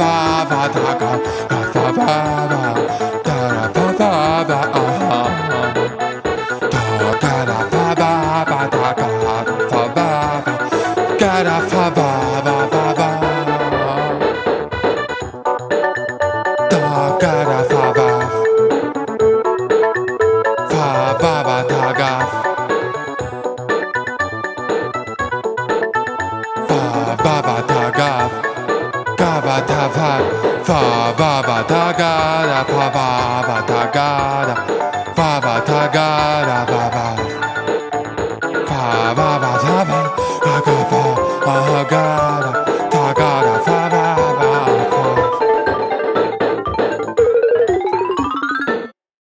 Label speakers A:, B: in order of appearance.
A: va va da ga da fa va va da da fa va va ah da ga da fa va va da da fa va va ga da fa va va va va da ga da fa va fa va va da ga fa va va da ga ba ta fa fa ba ba ta ga da fa ba ba ta ga da fa ba ta ga da ba ba fa ba ba ta ba ga ga fa ga da